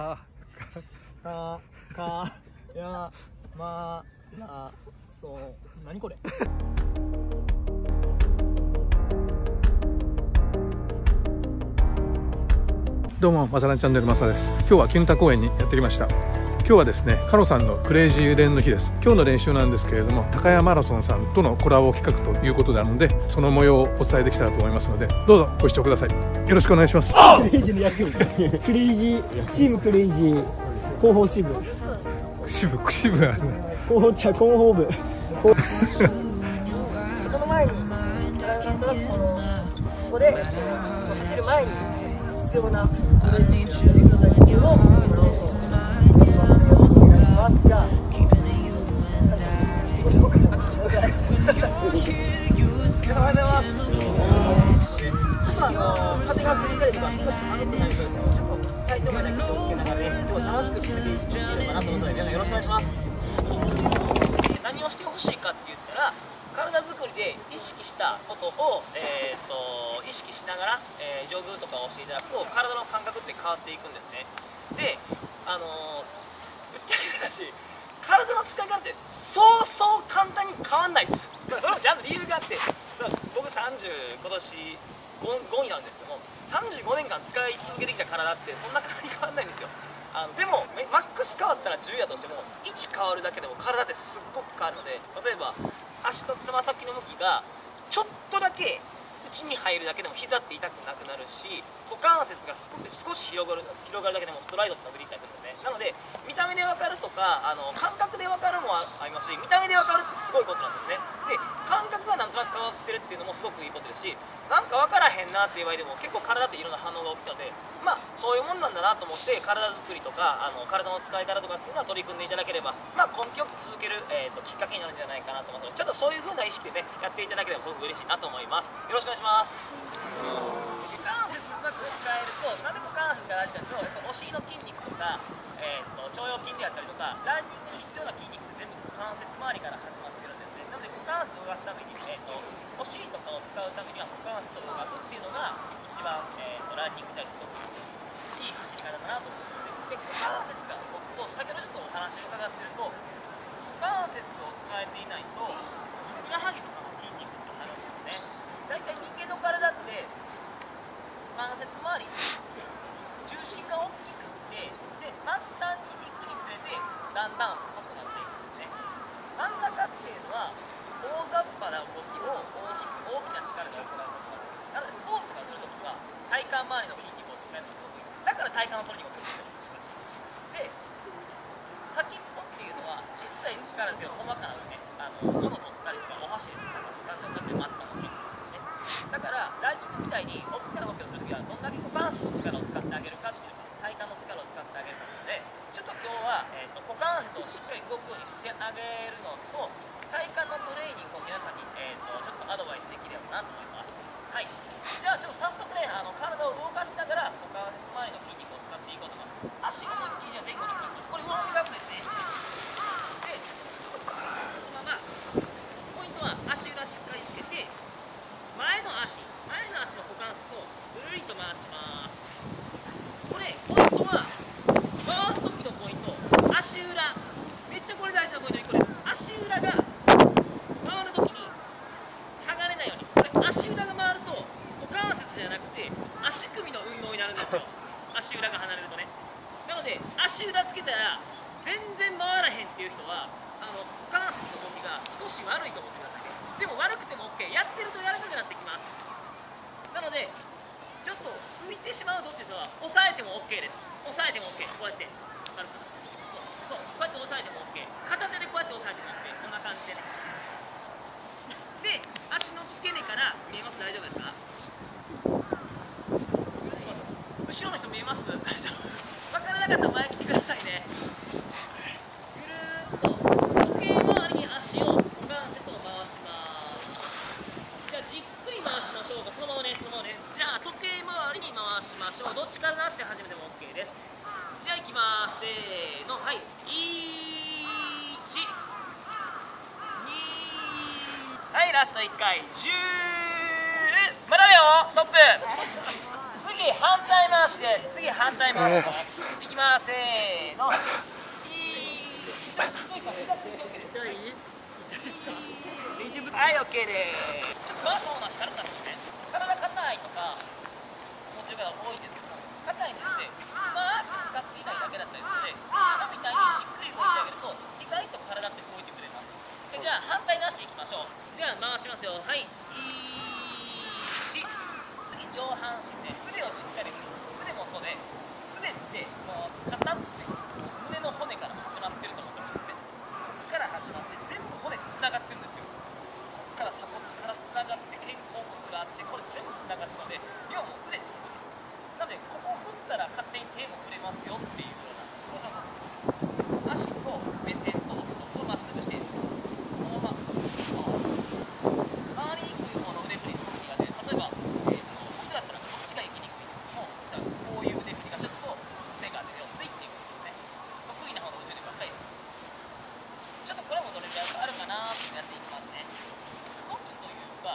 か。かかやまらそう。何これ？どうもマサランチャンネルマサです。今日は絹田公園にやってきました。今日はですねカノさんのクレイジー練の日です。今日の練習なんですけれども高谷マラソンさんとのコラボ企画ということなのでその模様をお伝えできたらと思いますのでどうぞご視聴くださいよろしくお願いします。クレイジーの役クレイジーチームクレイジー広報支部。支部支部ある。広報じゃ広報部。この前になんとなくこのここで走る前に必要なクレイジーのエクササイズをお願いおはようございます今あの風が吹いたりとか少し寒くなりそうですのでちょっと体調面だけ気をつけながらね今日は楽しく続けていければなと思うので皆さんよろしくお願いします何をしてほしいかって言ったら体作りで意識したことを、えー、と意識しながら、えー、ジョグとかをしていただくと体の感覚って変わっていくんですねであのーぶっちゃけた話体の使い方ってそうそう簡単に変わんないですそれもちゃんと理由があって僕30今年 5, 5位なんですけども35年間使い続けてきた体ってそんなに変わんないんですよ。あのでもマックス変わったら10やとしても1変わるだけでも体ってすっごく変わるので例えば足のつま先の向きがちょっとだけ内に入るだけでも膝って痛くなくなるし股関節が少少し広がる広がるだけでもストライドって伸びていったりするんでねなので見た目で分かるとかあの感覚で分かるもありますし見た目で分かるってすごいことなんですね。でが変わってるっていうのもすごくいいことですしなんか分からへんなっていう場合でも結構体っていろんな反応が起きたのでまあそういうもんなんだなと思って体作りとかあの体の使い方とかっていうのは取り組んでいただければまあ根気よく続ける、えーと、きっかけになるんじゃないかなと思うのでちょっとそういう風な意識でねやっていただければすごく嬉しいなと思います。よろしくお願いします。股関節うまく使えるとなんで股関節が大事かというとやっぱお尻の筋肉とか、えーと、腸腰筋であったりとかランニングに必要な筋肉って全部股関節周りから始まる。で股関節を動かすために、えーと、お尻とかを使うためには股関節を動かすっていうのが一番、えー、とランニングでありといい走り方だなと思ってで股関節が動くと先ほどちょっとお話を伺ってると股関節を使えていないとふくらはぎとかの筋肉ってなるんですね大体人間の体って股関節周り重心が大きくてで末端に行くにつれてだんだん細くなっていくんですね真ん中っていうのは大雑把な動きを大きく大きな力で行うことなのでスポーツがするときは体幹周りの筋肉を使えるのが得意だから体幹のトレーニングをするんですよで先っぽっていうのは小さい力で細かなねあの物取ったりとかお箸とか使ってもらってマットの筋肉ですねだからランニングみたいに大きな動きをするときはどんだけ股関節の力を使ってあげるかっていうか体幹の力を使ってあげるかなのでちょっと今日は、えーと、股関節をしっかり動くようにしてあげるのと体幹のトレーニングを皆さんに、えーと、ちょっとアドバイスできればなと思いますはいじゃあちょっと早速ねあの体を動かしながら股関節周りの筋肉を使っていこうと思います足思いっきりじゃあ前後にこれウォーミングアップですねでこのままポイントは足裏しっかりつけて前の足前の足の股関節をぐるりと回します。これポイントは回す時のポイント。足裏。めっちゃこれ大事なポイント。1個です足裏が回る時に剥がれないように。これ足裏が回ると股関節じゃなくて足首の運動になるんですよ。足裏が離れるとね。なので足裏つけたら全然回らへんっていう人はあの股関節の動きが少し悪いと思ってくださいね。でも悪くても OK やってると柔らかくなってきます。なのでちょっと浮いてしまうぞっていうのは押さえても OK です。押さえても OK こうやって。軽くそうこうやって押さえても OK 片手でこうやって押さえても OK こんな感じでね。で足の付け根から見えますか後ろの人見えます大丈夫分からなかったら前来てくださいねぐるーっと時計回りに足を股関節を回しますじゃあじっくり回しましょうかそのままねそのままねじゃあ時計回りに回しましょうどっちから出して始めても OK ですじゃあいきますせーのはい1 2はいラスト1回。10まだだよストップ。次反対回しです。次反対回しねいきます。せーの。いい。ちょっとしんどい OK ですはい OK です。ちょっと回した方の足軽くなるんですね。体硬いとか思ってる方多いんですけど硬いのってうまく使っていないだけだったりするので今みたいにじっくり動いてあげると意外と体って動いてくれます反対なしていきましょう。じゃあ回しますよ。はい。1次上半身で腕をしっかり振る。腕もそうで腕ってもう肩って胸の骨から始まってると思ってます。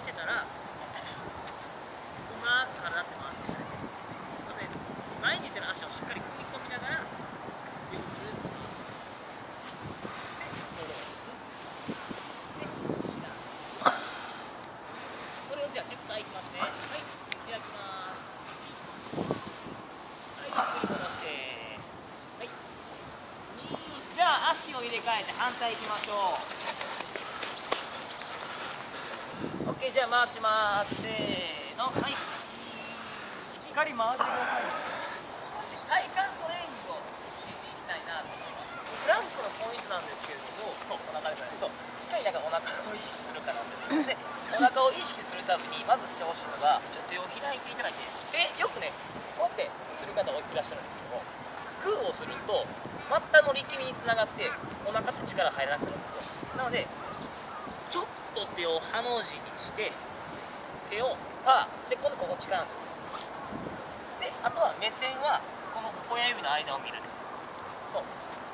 してたらうまく体って回ってくるので前に出る足をしっかり踏み込みながらゆっくり回すで下ろすで膝これをじゃあ10回いきますね。はい開きます。はいゆっくり戻して。はい。2じゃあ足を入れ替えて反対いきましょう。OK じゃあ回します。せーの。はい。しっかり回してください少し体幹トレーニングを入れていきたいなと思いますプランクのポイントなんですけれどもそうお腹ですねそういかになんかお腹を意識するかなんですでお腹を意識するためにまずしてほしいのがちょっと手を開いていただい。てでよくねこうやってする方がいらっしゃるんですけどもグーをすると末端の力みにつながってお腹って力入らなくなるんですよ。なので手をハの字にして手をパーで今度ここ力抜くであとは目線はこの親指の間を見る。そう。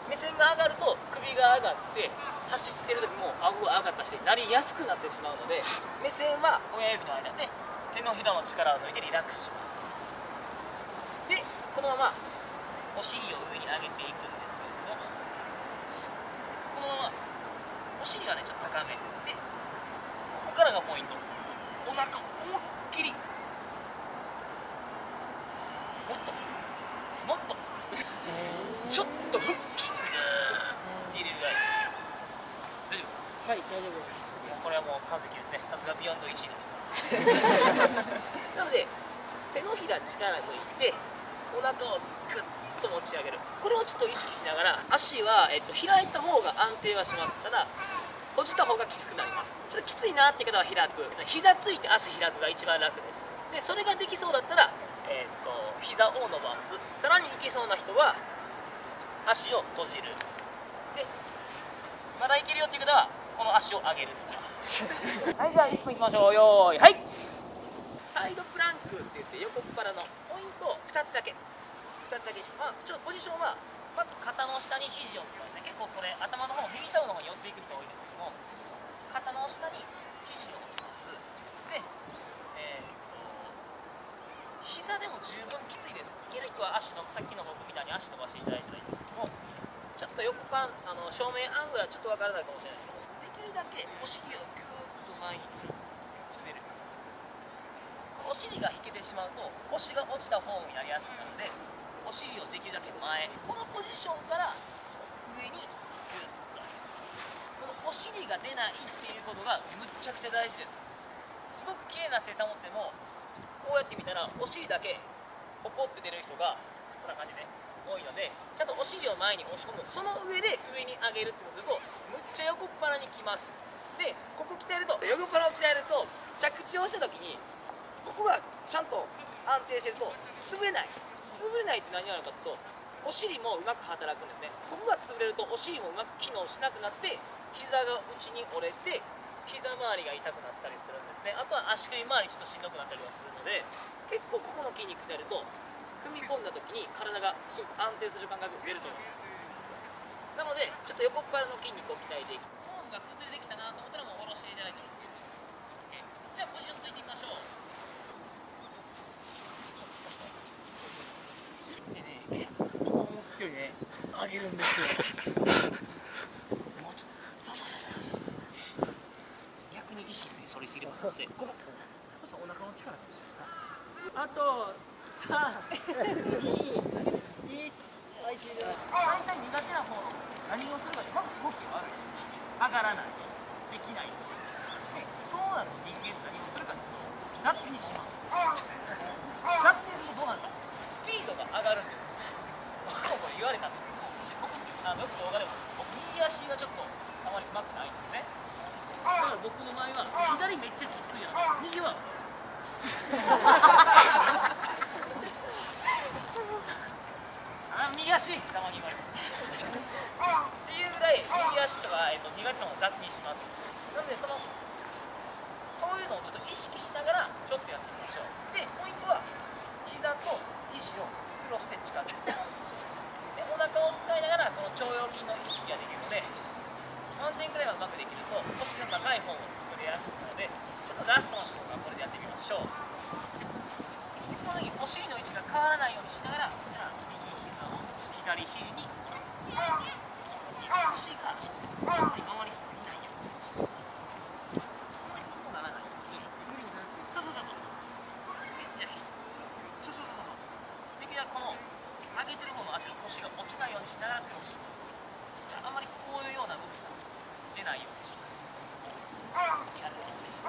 目線が上がると首が上がって走ってる時も顎が上がったしてなりやすくなってしまうので目線は親指の間で手のひらの力を抜いてリラックスします。でこのままお尻を上に上げていくんですけれどもこのままお尻はねちょっと高めでからがポイント。お腹思いっきり。もっと。もっと。ちょっと腹筋グーって入れるぐらい。大丈夫ですか？はい、大丈夫です。もうこれはもう完璧ですね。さすがビヨンド1位になってます。なので手のひら力抜いてお腹をグッと持ち上げる。これをちょっと意識しながら足は、えっと、開いた方が安定はします。ただ閉じた方がきつくなります。ちょっときついなっていう方は開く。膝ついて足開くが一番楽です。でそれができそうだったら、えっと膝を伸ばす。さらにいけそうな人は足を閉じる。でまだいけるよっていう方はこの足を上げる。はいじゃあ1分いきましょう。よーいはい。サイドプランクって言って横っ腹のポイント2つだけ。2つだけしまあちょっとポジションはまず肩の下に肘を使って結構これ頭の方右タオの方に寄っていく人が多いんですけども肩の下に肘を置きます。でえー、っと膝でも十分きついです。いける人は足のさっきの僕みたいに足伸ばしていただいたらいいんですけどもちょっと横からあの正面アングルはちょっとわからないかもしれないですけどできるだけお尻をギューッと前に滑る。お尻が引けてしまうと腰が落ちたフォームになりやすくなるのでお尻をできるだけ前このポジションから上にギュッと。このお尻が出ないっていうことがむっちゃくちゃ大事です。すごく綺麗な姿勢保ってもこうやって見たらお尻だけポコって出る人がこんな感じで多いのでちゃんとお尻を前に押し込む。その上で上に上げるってことするとむっちゃ横っ腹にきます。でここ鍛えると横っ腹を鍛えると着地をした時にここがちゃんと安定してると潰れない。潰れないって何があるかと。とお尻もうまく働くんですね。ここが潰れるとお尻もうまく機能しなくなって膝が内に折れて膝周りが痛くなったりするんですね。あとは足首周りちょっとしんどくなったりはするので結構ここの筋肉でやると踏み込んだ時に体がすごく安定する感覚が出ると思いますなのでちょっと横っ腹の筋肉を鍛えていく。フォームが崩れてきたなと思ったらもう下ろしていただいても OK です OK じゃあポジションついてみましょうでね結構思ったよりね上げるんですよ。もうちょっとそうそうそうそう逆に意識反りすぎてますのでここそしたらお腹の力あと3 2 1はい終了大体苦手な方の何をするかでまず動きが悪い上がらないできないでそうなると人間って何をするかというと雑にします雑にするとどうなるかスピードが上がるんですこれ言われたんですけどあのよく動画でも僕右足がちょっとあまりうまくないんですね。だから僕の場合は左めっちゃじっくりやな。右はあ右足ってたまに言われます。っていうぐらい右足とか、えっと、苦手なのを雑にします。なのでそのそういうのをちょっと意識しながらちょっとやってみましょう。でポイントは膝と肘をクロスで近づけてでお腹を使いながらこの腸腰筋の意識ができるので満点くらいはうまくできると腰の高い方を作りやすくなるのでちょっとラストの仕事はこれでやってみましょう。でこの時お尻の位置が変わらないようにしながらじゃあ右膝を左肘に腰が回りすぎないようにここならないようにそうそうそうそうでじゃあそうそうそうそうできればこの上げてる方の足の腰が落ちないようにしながらクロスしますじゃああんまりこういうような動きが出ないようにします嫌です大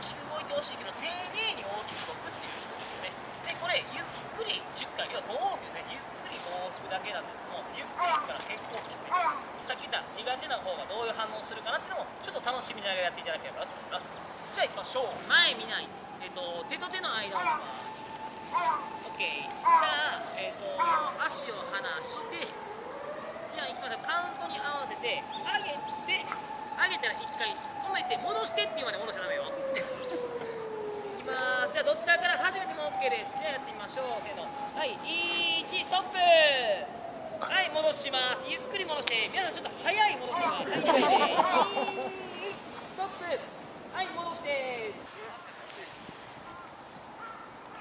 きく動いてほしいけど丁寧に大きく動くっていうことですねでこれゆっくり10回要は5往復ねゆっくり5往復だけなんですけどもゆっくりいくから結構きついですさっき言った苦手な方がどういう反応をするかなっていうのもちょっと楽しみながらやっていただければなと思いますじゃあ行きましょう前見ないえっ、と手と手の間を見ます OK じゃあ、えー、と足を離してじゃあいきますカウントに合わせて上げて上げたら1回止めて戻してっていうまで戻しちゃダメよ。いきます。じゃあどちらから始めても OK です。じゃあやってみましょう。せーの。はい1ストップ。はい戻します。ゆっくり戻して。皆さんちょっと早い戻します。はい。はい。ストップ。はい戻して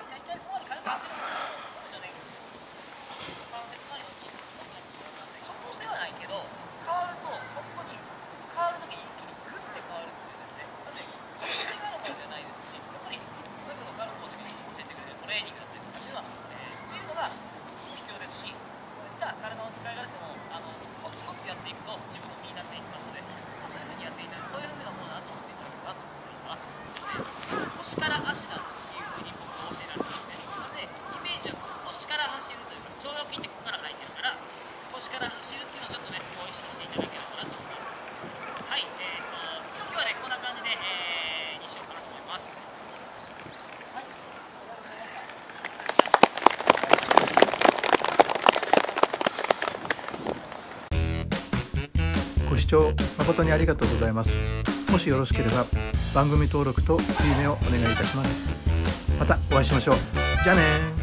大体そこまで軽く走るんですよね即効性はないけど変わると本当に変わるときに一気にグッて変わるっていうですねなので即効性があるものじゃないですしやっぱり僕のカルコーチが教えてくれるトレーニングだったりとかっていうのは、えー、っていうのが必要ですしこういった体の使い方でもあのコツコツやっていくと自分の身になっていきますので、まあ、そういうふうにやっていただくそういうふうなものだと思っていただければと思いますで腰から足だっていうふうに僕は教えられてるんでなのでイメージは腰から走るというか腸腰筋ってここから入ってるから腰から走るっていうのをちょっとねこう意識していただければなと思いますはいえー、と今日はねこんな感じで、えー、にしようかなと思いますはいご視聴誠にありがとうございます。もしよろしければ番組登録といいねをお願いいたします。またお会いしましょう。じゃあね